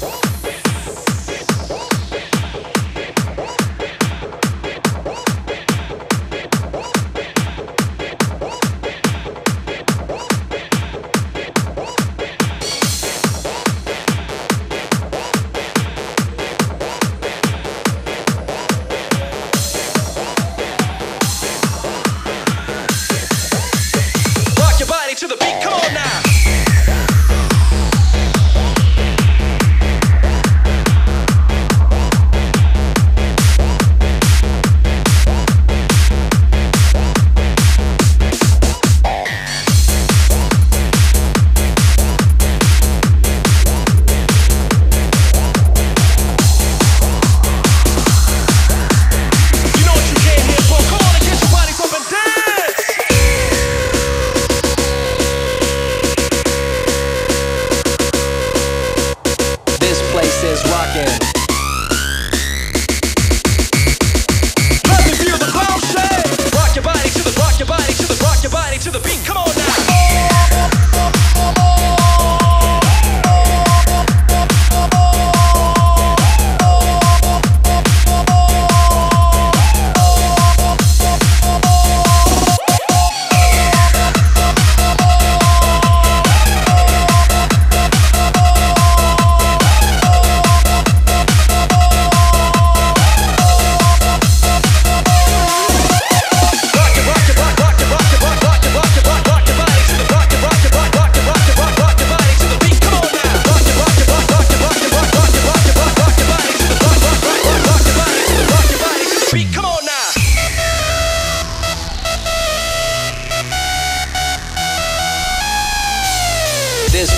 This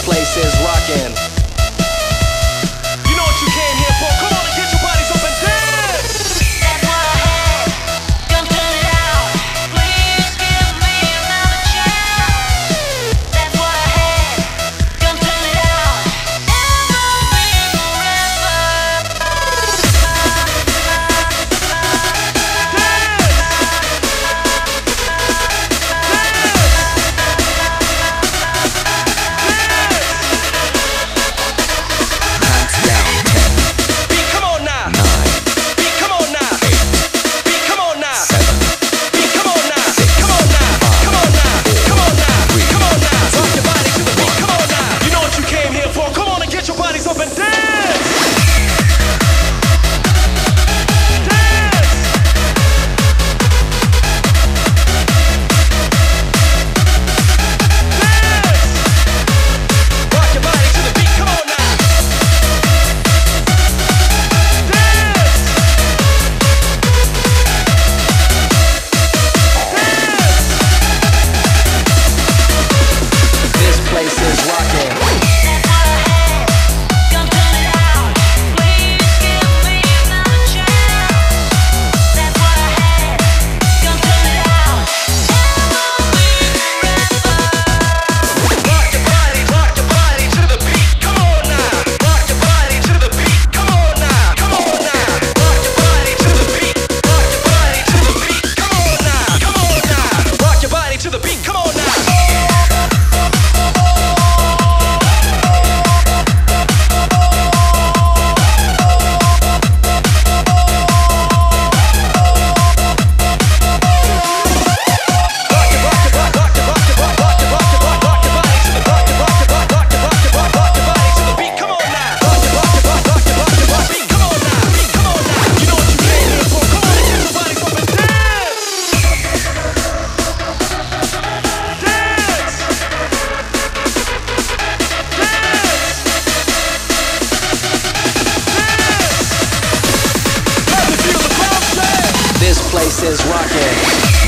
place is rockin'. Place is rocking.